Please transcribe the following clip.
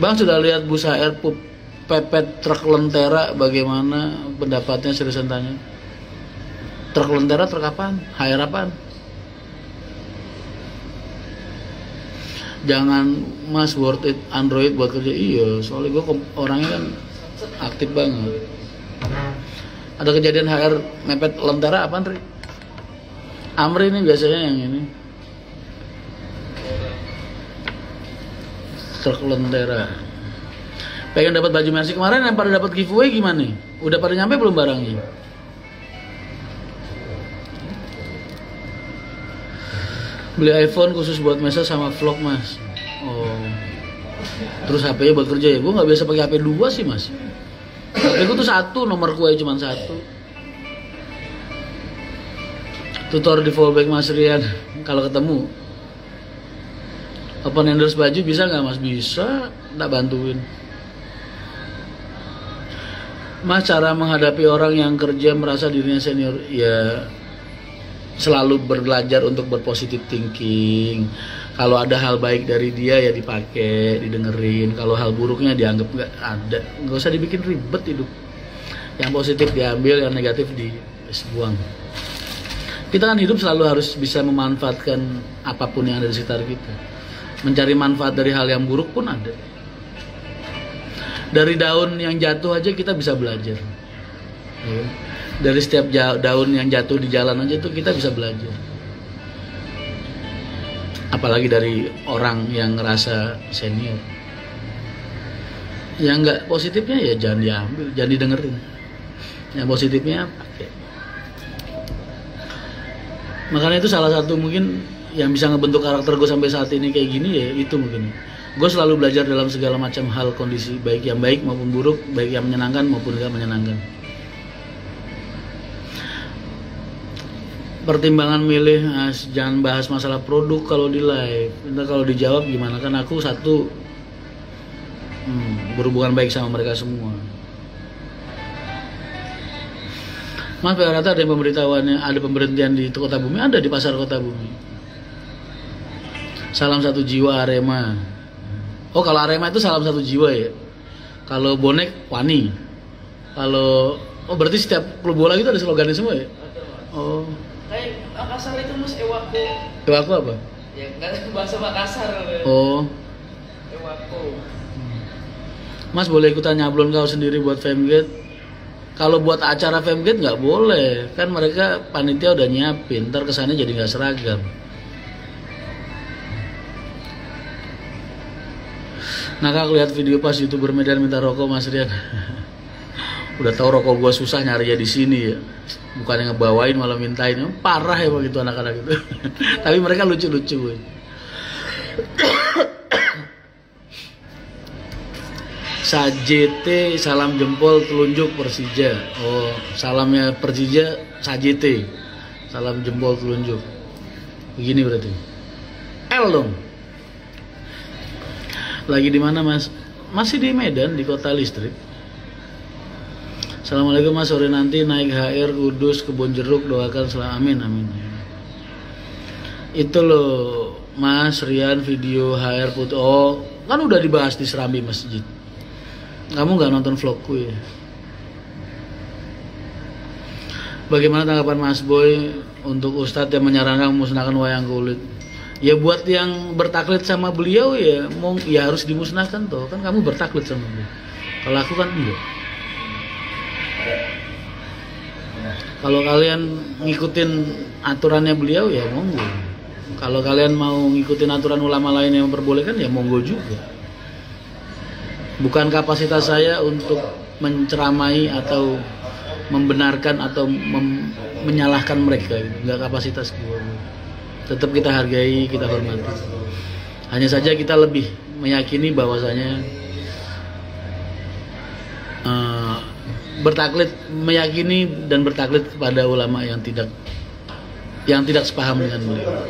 Bang sudah lihat busa air pup pepet truk lentera bagaimana pendapatnya seriusan tanya truk lentera truk apaan? HR apaan? jangan mas worth it Android buat kerja iya soalnya gue orangnya kan aktif banget ada kejadian HR mepet lentera apa Andri? Amri ini biasanya yang ini truk lentera. Pengen dapat baju Mercy kemarin yang pada dapat giveaway gimana nih? udah pada nyampe belum barangnya? beli iPhone khusus buat mesa sama vlog mas. Oh. Terus HP nya buat kerja ya? Gue nggak biasa pakai HP dua sih mas. HP gue tuh satu nomor gue cuma satu. Tutor di fallback mas Rian. Kalau ketemu open endorse baju bisa nggak mas? Bisa. Tak bantuin. Mas cara menghadapi orang yang kerja merasa dirinya senior ya selalu belajar untuk berpositif thinking. Kalau ada hal baik dari dia ya dipakai didengerin. Kalau hal buruknya dianggap nggak ada. Nggak usah dibikin ribet hidup. Yang positif diambil yang negatif dibuang kita kan hidup selalu harus bisa memanfaatkan apa pun yang ada di sekitar kita mencari manfaat dari hal yang buruk pun ada. Dari daun yang jatuh aja kita bisa belajar. Ya dari setiap daun yang jatuh di jalan aja tuh kita bisa belajar. Apalagi dari orang yang ngerasa senior. Yang nggak positifnya ya jangan diambil jangan didengerin. Yang positifnya pakai makanya itu salah satu mungkin yang bisa ngebentuk karakter gue sampai saat ini kayak gini ya itu mungkin. Gue selalu belajar dalam segala macam hal kondisi baik yang baik maupun buruk baik yang menyenangkan maupun tidak menyenangkan. Pertimbangan milih jangan bahas masalah produk kalau di live. Entah kalau dijawab gimana? Kan aku satu hmm, berhubungan baik sama mereka semua. Mas rata ada pemberitahuannya ada pemberhentian di kota bumi? Ada di pasar kota bumi salam satu jiwa Arema. Oh kalau Arema itu salam satu jiwa ya? Kalau bonek wani. Kalau oh berarti setiap klub bola gitu ada slogannya semua ya? Oh. Kayak Makassar itu mas Ewako Ewako apa? ya kan bahasa Makassar. Oh. Ewako Mas boleh ikutan nyablon kau sendiri buat Femgate? Kalau buat acara Femgate nggak boleh. Kan mereka panitia udah nyiapin ntar kesannya jadi nggak seragam Nah kak lihat video pas youtuber Medan minta rokok Mas Rian. Udah tahu rokok gua susah nyarinya di sini ya. Bukan yang ngebawain malah mintain. Parah ya begitu anak-anak itu. Tapi mereka lucu-lucu Sajete salam jempol telunjuk Persija. Oh salamnya Persija Sajete salam jempol telunjuk. Begini berarti. L dong lagi di mana mas masih di Medan di kota listrik Assalamualaikum Mas sore nanti naik HR Kudus kebun jeruk doakan selamat amin amin. Itu loh Mas Rian video HR putih. Oh kan udah dibahas di Serambi Masjid. Kamu nggak nonton vlogku ya? Bagaimana tanggapan Mas Boy untuk Ustadz yang menyarankan memusnahkan wayang kulit? Ya buat yang bertaklid sama beliau ya, mau ya harus dimusnahkan toh. Kan kamu bertaklid sama beliau. Kalau aku kan enggak. Kalau kalian ngikutin aturannya beliau ya monggo. Kalau kalian mau ngikutin aturan ulama lain yang memperbolehkan ya monggo juga. Bukan kapasitas saya untuk menceramai atau membenarkan atau mem menyalahkan mereka, nggak kapasitas gue. Tetap kita hargai, kita hormati. Hanya saja kita lebih meyakini bahwasanya uh, bertaklid meyakini dan bertaklid kepada ulama yang tidak yang tidak sepaham dengan beliau.